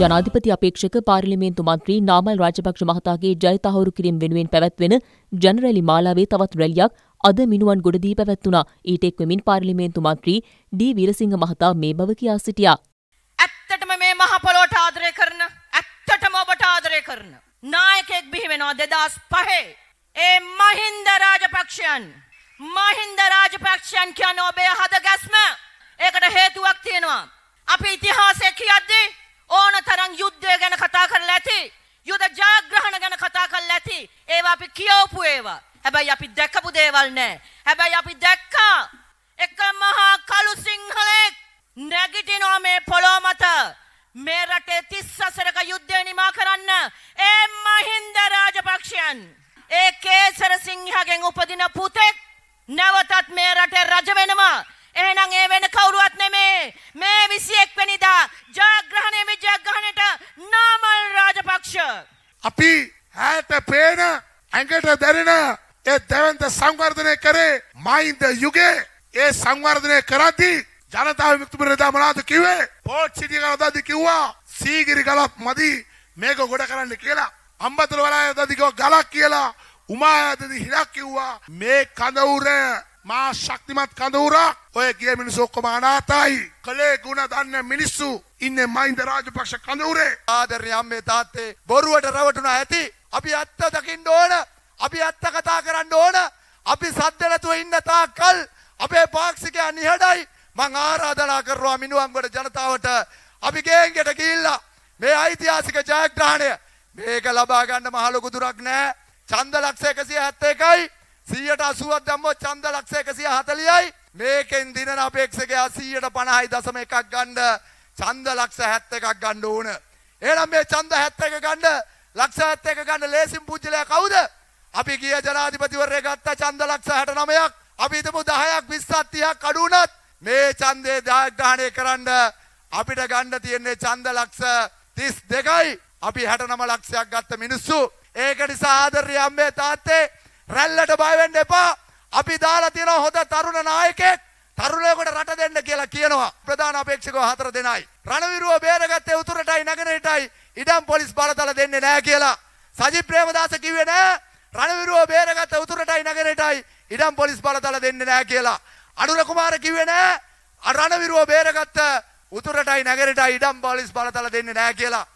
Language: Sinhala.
ජනාධිපති අපේක්ෂක පාර්ලිමේන්තු මන්ත්‍රී නාමල් රාජපක්ෂ මහතාගේ ජය තහවුරු කිරීම වෙනුවෙන් පැවැත්වෙන ජනරැලි මාලාවේ තවත් රැලියක් අද මිනුවන් ගොඩදී පැවැත්වුණා. ඊට එක්වමින් පාර්ලිමේන්තු මන්ත්‍රී ඩී වීරසිංහ මහතා මේ බව කියා සිටියා. ඇත්තටම මේ මහ පොළොවට ආදරය කරන ඇත්තටම ඔබට ආදරය කරන නායකයෙක් බිහි වෙනවා 2005 ඒ මහින්ද රාජපක්ෂයන් මහින්ද රාජපක්ෂයන් කියන්නේ ඔබේ හද ගැස්ම ඒකට හේතුවක් තියෙනවා අපි ඉතිහාසය කියද්දී ඕන තරම් යුද්ධය ගැන කතා කරලා ඇති යුද ජයග්‍රහණ ගැන කතා කරලා ඇති ඒවා අපි කියවපු ඒවා හැබැයි අපි දැකපු දේවල් නෑ. හැබැයි අපි දැක්කා එක මහා කළු සිංහලෙක් නැගිටිනවා මේ පොළොව මත. මේ රටේ තිස් සසරක යුද්ධය නිමා කරන්න ඒ මහින්ද රාජපක්ෂයන් ඒ කේසර සිංහගෙන් උපදින පුතෙක් නැවතත් මේ රටේ රජ වෙනවා. එහෙනම් ඒ වෙන කවුරුවත් නෙමේ. මේ 21 වෙනිදා ජයග්‍රහණය විජයග්‍රහණයට නාමල් රාජපක්ෂ. අපි හැට පේන ඇඟට දැනෙන ඒ දැවන්ත සංවර්ධනය කරේ මයින්ද යුගේ ඒ සංවර්ධනය කරද්දී ජනතාව වික්තුපරදා මනාද කිව්වේ පෝට් සිටිය ගලදදි කිව්වා සීගිරි ගලක් මදි මේක ගොඩ කරන්න කියලා. අම්බතර වලාය දදිකෝ ගලක් කියලා. උමායදදි හිරක් කිව්වා මේ කඳවුර මා ශක්තිමත් කඳවුරක්. ඔය ගිය මිනිස්සු ඔක්කොම අනාතයි කළේ ගුණ දන්න මිනිස්සු ඉන්නේ මහින්ද රාජපක්ෂ කඳවුරේ. ආදරණීය අම්මේ තාත්තේ බොරුවට රවටුණා ඇති අපි ඇත්ත දකින්න ඕන අපි ඇත්ත කතා කරන්න ඕන අපි සද්ද නැතුව ඉන්න තාක්කල් අපේ පාක්ෂිකයන් නිහඬයි. මං ආරාධනා කරනවා මිනුවන්ගොඩ ජනතාවට අපි ගේන්ගෙට ගිහිල්ලා මේ ඓතිහාසික ජයග්‍රහණය. මේක ලබා ගන්න මහ ලොකු දුරක් නෑ. ඡන්ද ලක්ෂ 171යි 180ක් දැම්මොත් ඡන්ද ලක්ෂ 140යි මේකෙන් දිනන අපේක්ෂකයා 150යි දශම එකක් ගන්න ඡන්ද ලක්ෂ 71ක් ගන්න ඕන. එහෙනම් මේ ඡන්ද 71 ගන්න ලක්ෂ 71 ගන්න ලේසින් පුජ්‍යලයා කවුද? අපි ගිය ජනාධිපතිවරයා ගත්ත ඡන්ද ලක්ෂ 69ක් අපි හිතමු 10ක් 20ක් 30ක් අඩු වුණත් මේ ඡන්දේ ජයග්‍රහණය කරන්න අපිට ගන්න තියෙන්නේ ඡන්ද ලක්ෂ 32යි අපි 69 ලක්ෂයක් ගත්ත මිනිස්සු ඒක නිසා ආදරණීය අම්මේ තාත්තේ රැල්ලට බය වෙන්න එපා. අපි දාලා තියෙන හොඳ තරුණ නායකයෙක් තරුණයෙකුට රට දෙන්න කියලා කියනවා. ප්‍රධාන අපේක්ෂකව හතර දෙනයි. රණවිරුව බේරගත්තේ උතුරටයි නගරයටයි ඉඩම් පොලිස් බලතල දෙන්නේ නැහැ කියලා. සජිත් ප්‍රේමදාස කිව්වේ නෑ. රණවිරුව බේරගත්ත උතුරටයි නගරයටයි ඉඩම් පොලිස් බලතල දෙන්නේ නැහැ කියලා. අනුර කුමාර කිව්වේ නෑ. රණවිරුව බේරගත්ත උතුරටයි නගරයටයි ඉඩම් පොලිස් බලතල දෙන්නේ නැහැ කියලා.